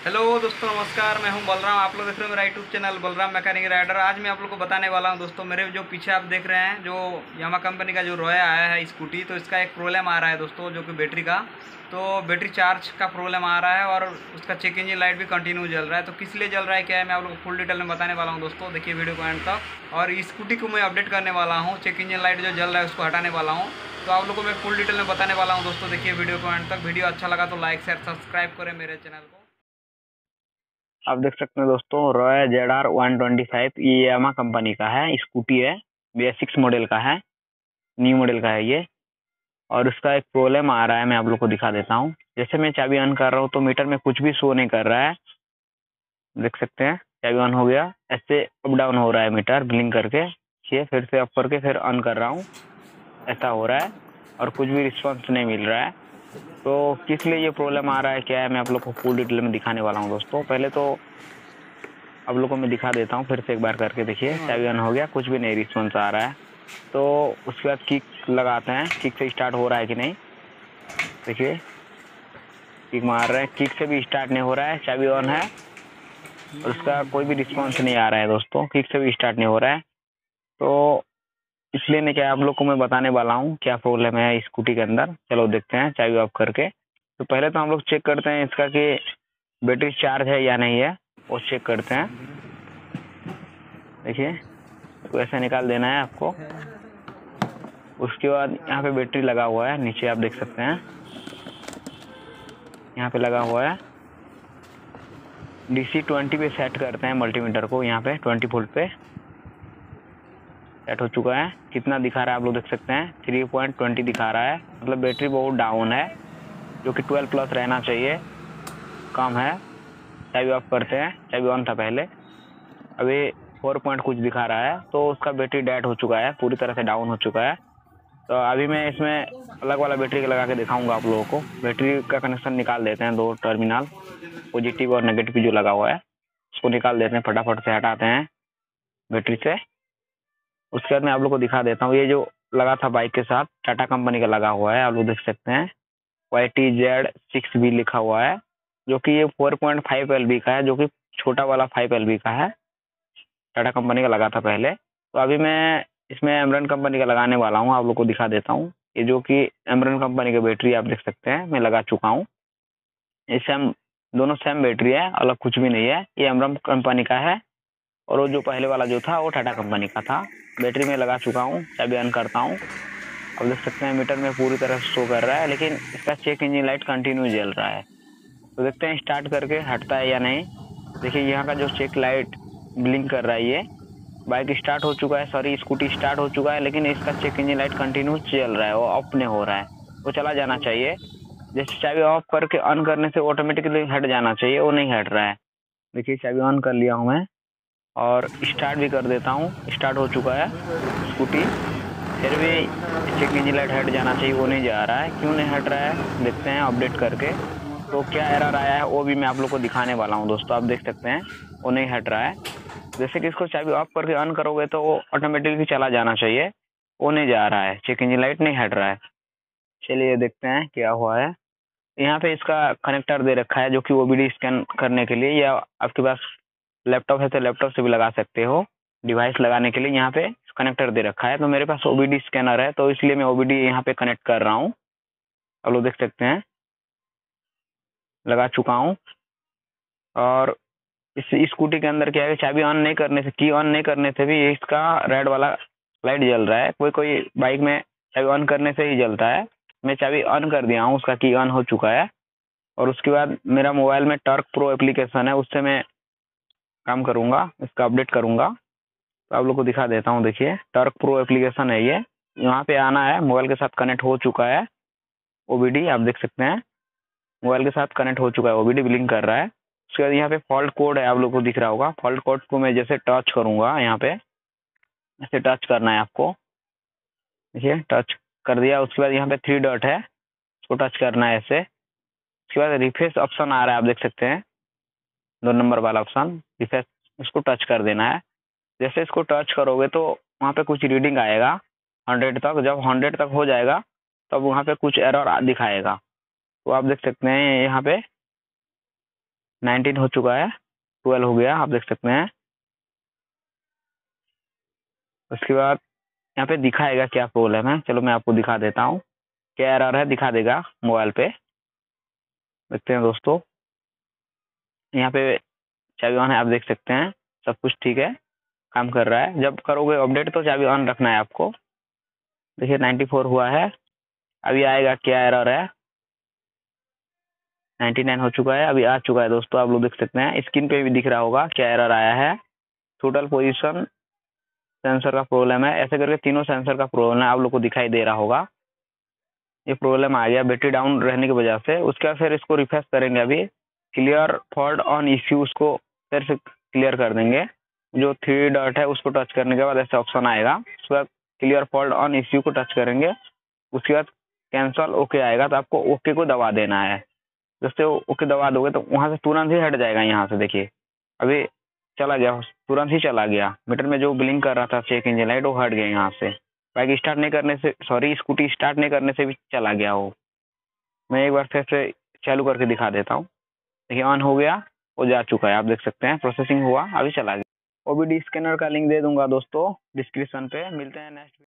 Hello दोस्तों, नमस्कार, मैं हूँ बलराम। आप लोग देख रहे हो मेरा YouTube channel Balram mechanic rider. आज मैं आप लोग को बताने वाला हूँ दोस्तों, मेरे जो पीछे आप देख रहे हैं, जो यामा कंपनी का जो रोया आया है स्कूटी तो इसका एक प्रॉब्लम आ रहा है दोस्तों, जो कि बैटरी का। तो बैटरी चार्ज का प्रॉब्लम आ रहा है और उसका चेक इंजन लाइट भी कंटिन्यू जल रहा है। तो किस लिए जल रहा है, क्या है, मैं आप लोग को फुल डिटेल में बताने वाला हूँ दोस्तों। देखिए वीडियो को एंड तक। और स्कूटी को मैं अपडेट करने वाला हूँ। चेक इंजन लाइट जो जल रहा है, उसको हटाने वाला हूँ। तो आप लोग को मैं फुल डिटेल में बताने वाला हूँ दोस्तों। देखिए वीडियो को एंड तक। वीडियो अच्छा लगा तो लाइक शेयर सब्सक्राइब करें मेरे चैनल को। आप देख सकते हैं दोस्तों Ray Z R one twenty five ये यामा कंपनी का है स्कूटी है बी सिक्स मॉडल का है न्यू मॉडल का है ये। और उसका एक प्रॉब्लम आ रहा है, मैं आप लोग को दिखा देता हूँ। जैसे मैं चाबी ऑन कर रहा हूँ तो मीटर में कुछ भी शो नहीं कर रहा है। देख सकते हैं, चाबी ऑन हो गया। ऐसे अप डाउन हो रहा है मीटर ब्लिंक करके। ये फिर से अप करके फिर ऑन कर रहा हूँ। ऐसा हो रहा है, और कुछ भी रिस्पॉन्स नहीं मिल रहा है। तो किस लिए ये प्रॉब्लम आ रहा है? क्या है? मैं आप लोग को फुल डिटेल में दिखाने वाला हूँ दोस्तों। पहले तो आप लोग को मैं दिखा देता हूँ फिर से एक बार करके देखिए। चाबी ऑन हो गया कुछ भी नहीं रिस्पॉन्स आ रहा है। तो उसके बाद किक लगाते हैं। किक से स्टार्ट हो रहा है कि नहीं? देखिए। किक मार रहे हैं। किक से भी स्टार्ट नहीं हो रहा है। चाबी ऑन है। और उसका कोई भी रिस्पॉन्स नहीं आ रहा है दोस्तों। किक से भी स्टार्ट नहीं हो रहा है। तो इसलिए नहीं क्या आप लोग को मैं बताने वाला हूँ क्या प्रॉब्लम है स्कूटी के अंदर। चलो देखते हैं चाबी ऑफ़ करके। तो पहले तो हम लोग चेक करते हैं इसका कि बैटरी चार्ज है या नहीं है। वो चेक करते हैं। देखिए तो ऐसे निकाल देना है आपको। उसके बाद यहाँ पे बैटरी लगा हुआ है, नीचे आप देख सकते हैं। यहाँ पे लगा हुआ है। डीसी ट्वेंटी पे सेट करते हैं मल्टीमीटर को यहाँ पे ट्वेंटी वोल्ट पे। सेट हो चुका है। कितना दिखा रहा है आप लोग देख सकते हैं। थ्री पॉइंट ट्वेंटी दिखा रहा है। मतलब बैटरी बहुत डाउन है, जो कि ट्वेल्व प्लस रहना चाहिए। कम है। चाबी ऑफ़ करते हैं चाबी ऑन था पहले। अभी फोर पॉइंट कुछ दिखा रहा है तो उसका बैटरी डेड हो चुका है। पूरी तरह से डाउन हो चुका है। तो अभी मैं इसमें अलग वाला बैटरी लगा के दिखाऊँगा आप लोगों को। बैटरी का कनेक्शन निकाल देते हैं दो टर्मिनल पॉजिटिव और नेगेटिव जो लगा हुआ है, उसको निकाल देते हैं, फटाफट से हटाते हैं। बैटरी से। उसके बाद मैं आप लोग को दिखा देता हूँ। ये जो लगा था बाइक के साथ टाटा कंपनी का लगा हुआ है, आप लोग देख सकते हैं। Y T Z six B लिखा हुआ है, जो कि ये four point five L B का है, जो कि छोटा वाला फाइव एल बी का है। टाटा कंपनी का लगा था पहले। तो अभी मैं इसमें एमरन कंपनी का लगाने वाला हूँ, आप लोग को दिखा देता हूँ। ये जो कि एमरन कंपनी का बैटरी आप देख सकते हैं, मैं लगा चुका हूँ। ये सेम दोनों सेम बैटरी है, अलग कुछ भी नहीं है। ये एमरन कंपनी का है, और वो जो पहले वाला जो था, वो टाटा कंपनी का था। बैटरी में लगा चुका हूँ चाबी ऑन करता हूँ। अब देख सकते हैं, मीटर में पूरी तरह शो कर रहा है, लेकिन इसका चेक इंजन लाइट कंटिन्यू जल रहा है। तो देखते हैं स्टार्ट करके हटता है या नहीं। देखिए, यहाँ का जो चेक लाइट ब्लिंक कर रहा है ये बाइक स्टार्ट हो चुका है सॉरी स्कूटी स्टार्ट हो चुका है, लेकिन इसका चेक इंजन लाइट कंटिन्यू चल रहा है, वो ऑफ़ नहीं हो रहा है। वो चला जाना चाहिए। जैसे चाबी ऑफ़ करके ऑन करने से ऑटोमेटिकली हट जाना चाहिए, वो नहीं हट रहा है। देखिए, चाबी ऑन कर लिया हूँ मैं। और स्टार्ट भी कर देता हूँ। स्टार्ट हो चुका है स्कूटी। फिर भी चेक इंजन लाइट हट जाना चाहिए, वो नहीं जा रहा है। क्यों नहीं हट रहा है? देखते हैं, अपडेट करके। तो क्या एरर आया है, वो भी मैं आप लोग को दिखाने वाला हूँ दोस्तों। आप देख सकते हैं, वो नहीं हट रहा है। जैसे कि इसको चाबी ऑफ़ करके ऑन करोगे तो वो ऑटोमेटिकली चला जाना चाहिए। वो नहीं जा रहा है। चेक इंजन लाइट नहीं हट रहा है। चलिए देखते हैं क्या हुआ है। यहाँ पे इसका कनेक्टर दे रखा है, जो कि ओबीडी स्कैन करने के लिए, या आपके पास लैपटॉप है तो लैपटॉप से भी लगा सकते हो। डिवाइस लगाने के लिए यहाँ पे कनेक्टर दे रखा है। तो मेरे पास ओबीडी स्कैनर है तो इसलिए मैं ओ बी यहाँ पे कनेक्ट कर रहा हूँ। आप लोग देख सकते हैं। लगा चुका हूँ। और इस स्कूटी के अंदर क्या है, चाबी ऑन नहीं करने से की ऑन नहीं करने से भी इसका रेड वाला लाइट जल रहा है। कोई कोई बाइक में चाबी ऑन करने से ही जलता है। मैं चाबी ऑन कर दिया हूँ, उसका की ऑन हो चुका है। और उसके बाद मेरा मोबाइल में टर्क प्रो एप्लीकेशन है, उससे मैं काम करूँगा, इसका अपडेट करूँगा। तो आप लोग को दिखा देता हूँ, देखिए। टर्क प्रो एप्लीकेशन है ये। यहाँ पे आना है मोबाइल के साथ कनेक्ट हो चुका है ओबीडी आप देख सकते हैं। मोबाइल के साथ कनेक्ट हो चुका है ओ बी कर रहा है। उसके बाद यहाँ पे फॉल्ट कोड है, आप लोग को दिख रहा होगा। फॉल्ट कोड को मैं जैसे टच करूँगा यहाँ पे, ऐसे टच करना है आपको। देखिए टच कर दिया। उसके बाद यहाँ पे थ्री डॉट है, उसको टच करना है ऐसे। उसके बाद रिफ्रेश ऑप्शन आ रहा है, आप देख सकते हैं। दो नंबर वाला ऑप्शन रिफ्रेश इसको टच कर देना है। जैसे इसको टच करोगे तो वहाँ पे कुछ रीडिंग आएगा। हंड्रेड तक, जब हंड्रेड तक हो जाएगा, तब वहाँ पे कुछ एरर दिखाएगा। तो आप देख सकते हैं, यहाँ पे नाइनटीन हो चुका है ट्वेल्व हो गया, आप देख सकते हैं। उसके बाद यहाँ पे दिखाएगा क्या प्रॉब्लम है। चलो मैं आपको दिखा देता हूँ। क्या एरर है, दिखा देगा मोबाइल पे। देखते हैं दोस्तों। यहाँ पे चाबी ऑन है, आप देख सकते हैं। सब कुछ ठीक है। काम कर रहा है। जब करोगे अपडेट तो चाबी ऑन रखना है आपको। देखिए नाइन्टी फोर हुआ है। अभी आएगा, क्या एरर है? नाइन्टी नाइन हो चुका है, अभी आ चुका है दोस्तों, आप लोग देख सकते हैं। स्क्रीन पे भी दिख रहा होगा, क्या एरर आया है। टोटल पोजीशन सेंसर का प्रॉब्लम है। ऐसे करके तीनों सेंसर का प्रॉब्लम है, आप लोग को दिखाई दे रहा होगा। ये प्रॉब्लम आ गया बैटरी डाउन रहने की वजह से। उसके बाद फिर इसको रिफ्रेश करेंगे अभी। क्लियर फॉल्ट ऑन इश्यू उसको फिर से क्लियर कर देंगे। जो थ्री डॉट है, उसको टच करने के बाद ऐसे ऑप्शन आएगा। उसके बाद क्लियर फॉल्ट ऑन इश्यू को टच करेंगे। उसके बाद कैंसल ओके आएगा तो आपको ओके को दबा देना है। जैसे ओके दबा दोगे तो वहाँ से तुरंत ही हट जाएगा यहाँ से, देखिए। अभी चला गया, तुरंत ही चला गया। मीटर में जो ब्लिंक कर रहा था चेक इंजन लाइट वो हट गया यहाँ से। बाइक स्टार्ट नहीं करने से सॉरी स्कूटी स्टार्ट नहीं करने से भी चला गया वो। मैं एक बार फिर से चालू करके दिखा देता हूँ। देखिए ऑन हो गया और जा चुका है, आप देख सकते हैं प्रोसेसिंग हुआ, अभी चला गया। ओबीडी स्कैनर का लिंक दे दूँगा दोस्तों डिस्क्रिप्शन पे, मिलते हैं नेक्स्ट